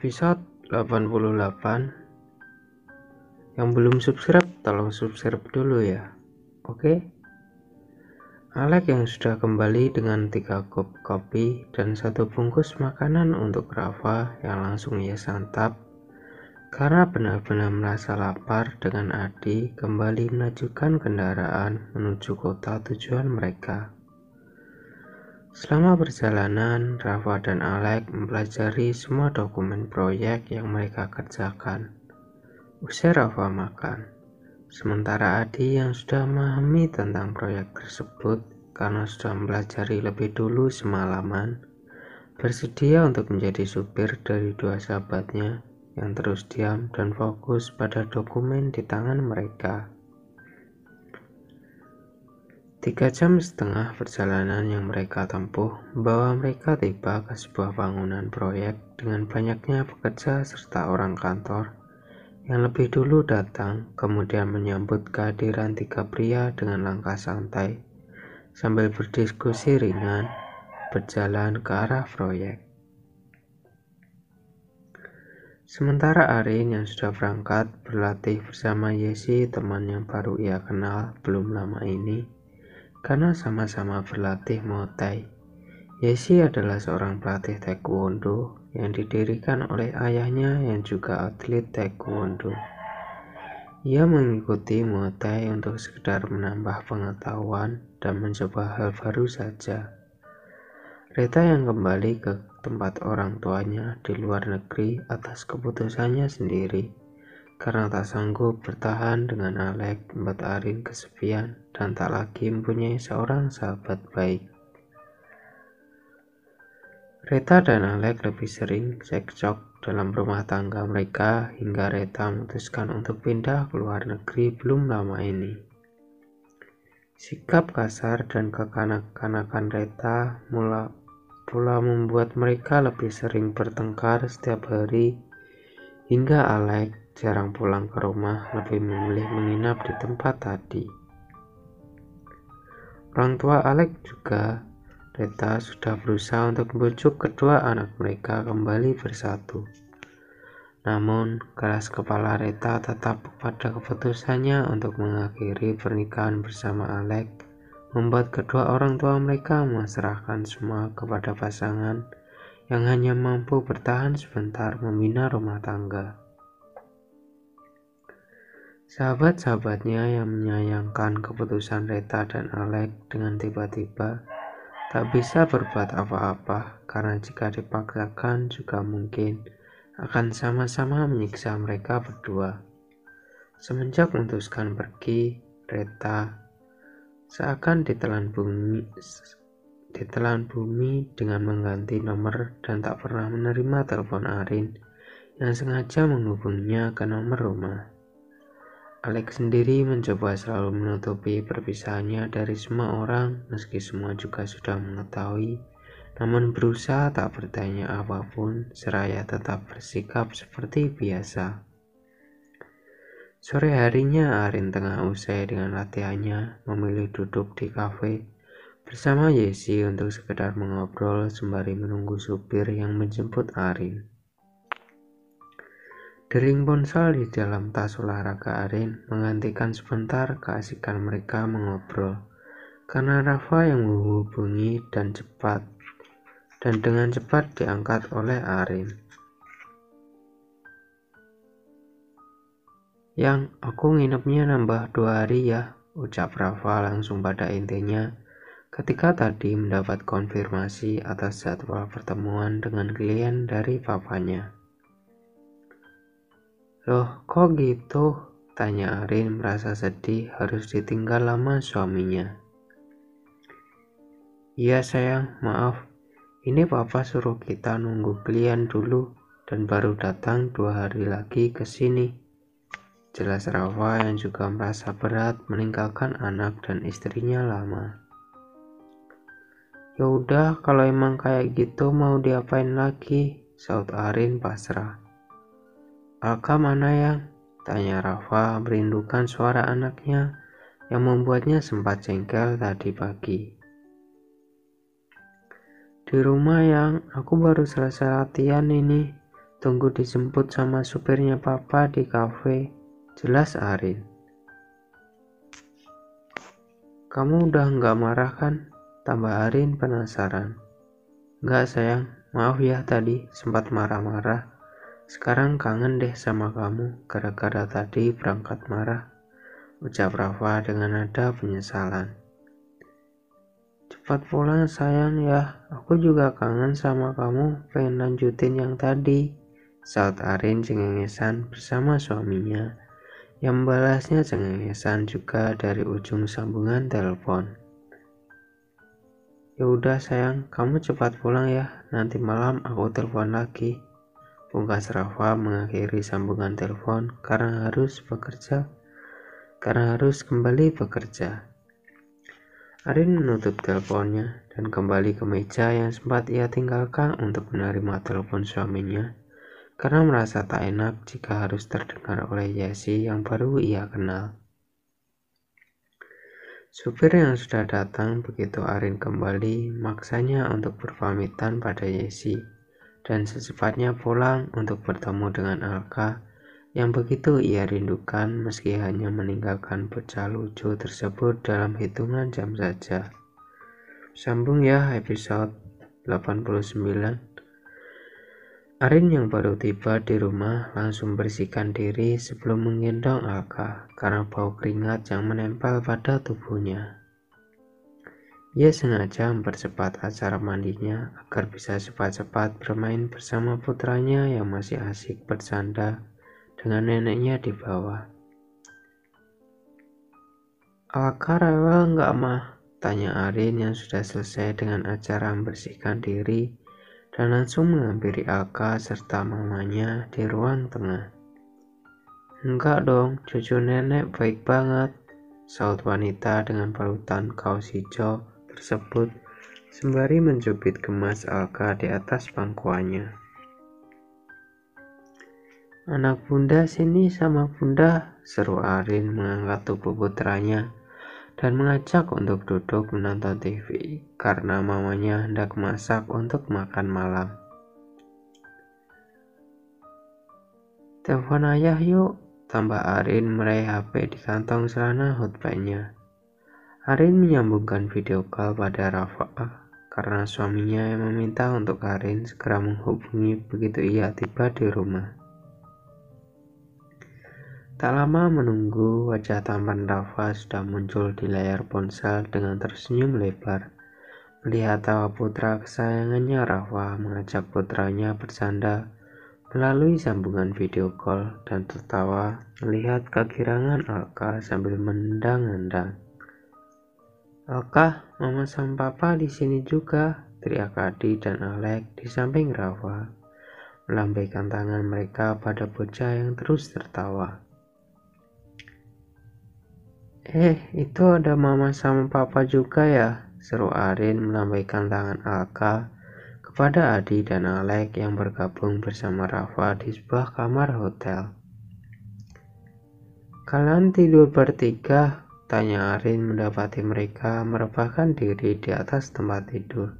episode 88 Yang belum subscribe tolong subscribe dulu ya. Oke? Alek yang sudah kembali dengan tiga kop kopi dan satu bungkus makanan untuk Rafa yang langsung ia santap karena benar-benar merasa lapar dengan Adi kembali menajukan kendaraan menuju kota tujuan mereka. Selama perjalanan, Rafa dan Alek mempelajari semua dokumen proyek yang mereka kerjakan. Usai Rafa makan, sementara Adi yang sudah memahami tentang proyek tersebut karena sudah mempelajari lebih dulu semalaman, bersedia untuk menjadi supir dari dua sahabatnya yang terus diam dan fokus pada dokumen di tangan mereka. Tiga jam setengah perjalanan yang mereka tempuh membawa mereka tiba ke sebuah bangunan proyek dengan banyaknya pekerja serta orang kantor yang lebih dulu datang kemudian menyambut kehadiran tiga pria dengan langkah santai sambil berdiskusi ringan berjalan ke arah proyek. Sementara Arin yang sudah berangkat berlatih bersama Yesi teman yang baru ia kenal belum lama ini karena sama-sama berlatih Muay Thai. Yesi adalah seorang pelatih taekwondo yang didirikan oleh ayahnya yang juga atlet taekwondo. Ia mengikuti Muay Thai untuk sekedar menambah pengetahuan dan mencoba hal baru saja. Rita yang kembali ke tempat orang tuanya di luar negeri atas keputusannya sendiri karena tak sanggup bertahan dengan Alek membuat Arin kesepian dan tak lagi mempunyai seorang sahabat baik. Reta dan Alek lebih sering cekcok dalam rumah tangga mereka hingga Reta memutuskan untuk pindah ke luar negeri belum lama ini. Sikap kasar dan kekanak-kanakan Reta mula pula membuat mereka lebih sering bertengkar setiap hari hingga Alek jarang pulang ke rumah, lebih memilih menginap di tempat tadi. Orang tua Alek juga, Reta sudah berusaha untuk membujuk kedua anak mereka kembali bersatu. Namun, keras kepala Reta tetap pada keputusannya untuk mengakhiri pernikahan bersama Alek, membuat kedua orang tua mereka menyerahkan semua kepada pasangan yang hanya mampu bertahan sebentar membina rumah tangga. Sahabat-sahabatnya yang menyayangkan keputusan Reta dan Alek dengan tiba-tiba tak bisa berbuat apa-apa karena jika dipaksakan juga mungkin akan sama-sama menyiksa mereka berdua. Semenjak memutuskan pergi, Reta seakan ditelan bumi ditelan bumi dengan mengganti nomor dan tak pernah menerima telepon Arin yang sengaja menghubunginya ke nomor rumah. Alex sendiri mencoba selalu menutupi perpisahannya dari semua orang meski semua juga sudah mengetahui namun berusaha tak bertanya apa pun seraya tetap bersikap seperti biasa. Sore harinya Arin tengah usai dengan latihannya memilih duduk di kafe bersama Yesi untuk sekedar mengobrol sembari menunggu supir yang menjemput Arin. Dering ponsel di dalam tas olahraga Arin menggantikan sebentar keasikan mereka mengobrol. Karena Rafa yang menghubungi dan cepat dan dengan cepat diangkat oleh Arin. Yang aku nginepnya nambah dua hari ya, ucap Rafa langsung pada intinya ketika tadi mendapat konfirmasi atas jadwal pertemuan dengan klien dari papanya. Loh kok gitu? Tanya Arin merasa sedih harus ditinggal lama suaminya. Iya sayang, maaf. Ini papa suruh kita nunggu klien dulu dan baru datang dua hari lagi ke sini. Jelas Rafa yang juga merasa berat meninggalkan anak dan istrinya lama. Ya udah, kalau emang kayak gitu mau diapain lagi? Saud Arin pasrah. Alka mana yang? Tanya Rafa merindukan suara anaknya yang membuatnya sempat jengkel tadi pagi. Di rumah yang aku baru selesai latihan ini. tunggu dijemput sama supirnya papa di kafe, jelas Arin. Kamu udah nggak marah kan? Tambah Arin penasaran. Nggak sayang, maaf ya tadi sempat marah-marah. Sekarang kangen deh sama kamu gara-gara tadi berangkat marah. Ucap Rafa dengan nada penyesalan. Cepat pulang sayang ya, aku juga kangen sama kamu, pengen lanjutin yang tadi. Saat Arin cengengesan bersama suaminya yang membalasnya cengengesan juga dari ujung sambungan telepon. Ya udah sayang, kamu cepat pulang ya. Nanti malam aku telepon lagi. Pungkas Rafa mengakhiri sambungan telepon karena harus bekerja, karena harus kembali bekerja. Arin menutup teleponnya dan kembali ke meja yang sempat ia tinggalkan untuk menerima telepon suaminya karena merasa tak enak jika harus terdengar oleh Yesi yang baru ia kenal. Supir yang sudah datang begitu Arin kembali maksanya untuk berpamitan pada Yesi dan secepatnya pulang untuk bertemu dengan Alka yang begitu ia rindukan meski hanya meninggalkan bocah lucu tersebut dalam hitungan jam saja. Sambung ya episode 89 Arin yang baru tiba di rumah langsung bersihkan diri sebelum menggendong Alka karena bau keringat yang menempel pada tubuhnya. Ia sengaja mempercepat acara mandinya agar bisa cepat-cepat bermain bersama putranya yang masih asik bercanda dengan neneknya di bawah. Alka rewel nggak mah? Tanya Arin yang sudah selesai dengan acara membersihkan diri dan langsung menghampiri Alka serta mamanya di ruang tengah. Enggak dong, cucu nenek baik banget, saut wanita dengan parutan kaos hijau tersebut sembari mencubit gemas Alka di atas pangkuannya. Anak bunda sini sama bunda, seru Arin mengangkat tubuh putranya dan mengajak untuk duduk menonton TV karena mamanya hendak masak untuk makan malam. Telepon ayah yuk, tambah Arin meraih HP di kantong celana hotpantnya. Arin menyambungkan video call pada Rafa karena suaminya yang meminta untuk Arin segera menghubungi begitu ia tiba di rumah. Tak lama menunggu, wajah tampan Rafa sudah muncul di layar ponsel dengan tersenyum lebar. Melihat tawa putra kesayangannya Rafa mengajak putranya bersandar melalui sambungan video call dan tertawa melihat kegirangan Alka sambil mendang-endang. Alka, mama sama papa di sini juga, teriak Adi dan Alek di samping Rafa, melambaikan tangan mereka pada bocah yang terus tertawa. Eh, itu ada mama sama papa juga ya? Seru Arin melambaikan tangan Alka kepada Adi dan Alek yang bergabung bersama Rafa di sebuah kamar hotel. Kalian tidur bertiga? Tanya Arin mendapati mereka merebahkan diri di atas tempat tidur.